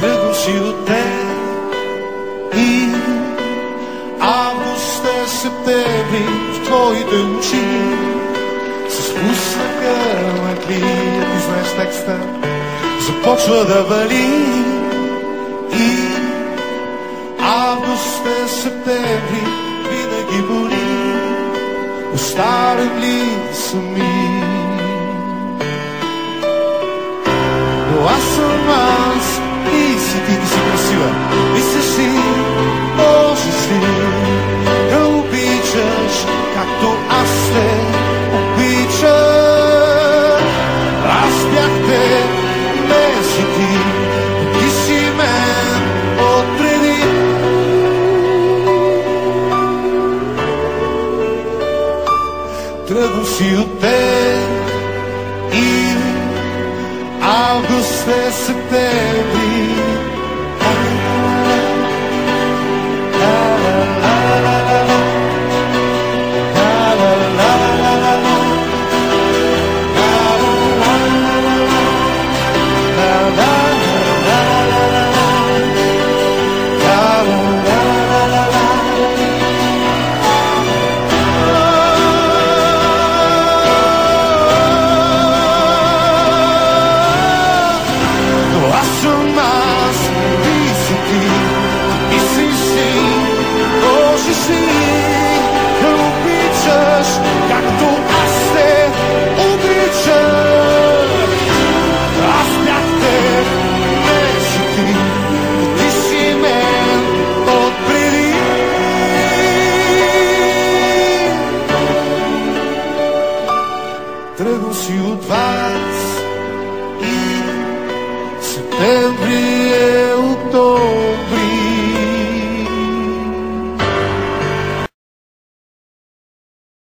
тръгваш и от те и август е септември в твоите очи се спуснаха на крия, ти знаеш текста започва да вали. И август е септември винаги боли. Оставим ли сами? Но аз съм аз си ти, ти си красива, мислиш си, може си да обичаш, както аз те обичам. Аз бях те, не си ти, ти си мен отпреди. Тръгвам си от теб и август е септември. Тръгвам си от вас и септември е